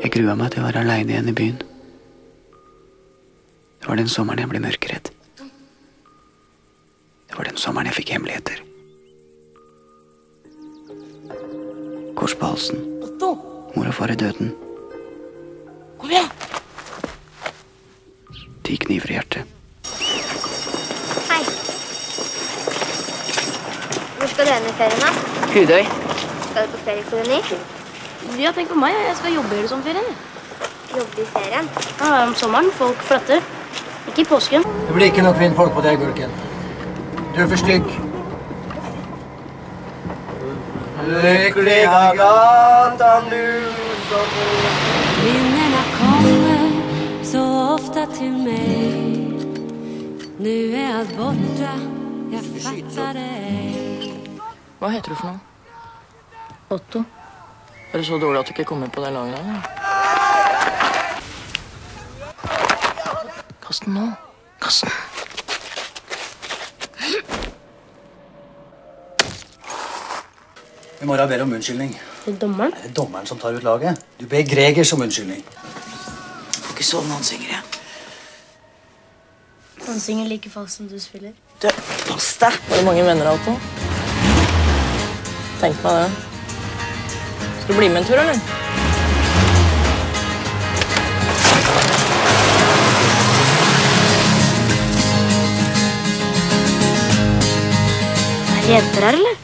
Jeg grua meg til å være aleine igjen i byen. Det var den sommeren jeg ble mørkredd. Det var den sommeren jeg fikk hemmeligheter. Kors på halsen. Mor og far i døden. kom igjen! Ti kniver i hjertet. Hei. Hvor skal du hen i ferien, da? Hudøy. Skal du på feriekoloni? Vi tenk på meg. Jeg skal jobbe hele sommerferien. Jobbe i ferien? Ja, om sommeren. Folk flytter. Ikke i påsken. Det blir ikke noe kvinnfolk på deg, Gurken. Du er for stygg. Lykkelig har gata nu som Minnena kommer så ofte til meg. Nu er alt borte, jeg fatter det Hva heter du for noe? Otto. Er det så dårlig at du ikke kommer på det laget der? Kast den nå. Kast den. I morgen ber jeg om unnskyldning. Det er dommeren. Det er dommeren som tar ut laget. Du ber Gregers om unnskyldning. Får ikke sove når han synger igjen. Han synger like fast som du spiller. Du, pass deg! Har du mange venner, Otto? Tenk meg det. Skal du bli med en tur, eller? Er det jenter her, eller?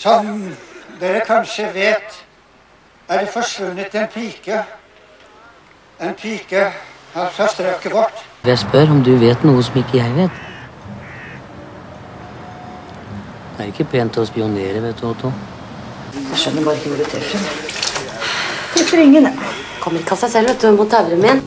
Som dere kanskje vet, er det forsvunnet en pike. En pike her fra strøket vårt. Jeg spør om du vet noe som ikke jeg vet. Det er ikke pent å spionere, vet du, Otto. Jeg skjønner bare ikke hvor du treffer. Treffer ingen. Kommer ikke av seg selv, vet du. Må taue dem igjen.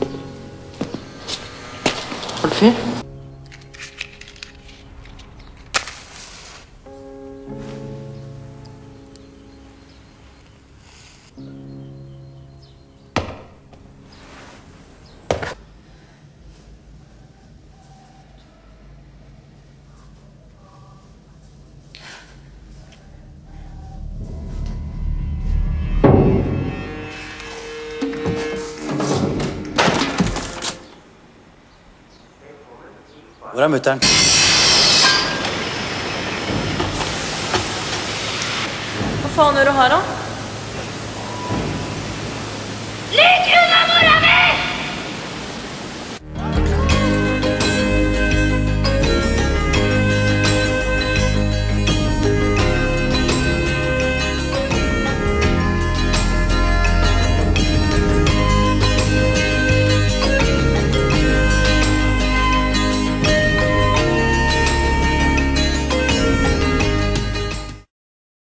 Hvor er mutter'n? Hva faen gjør du her, da?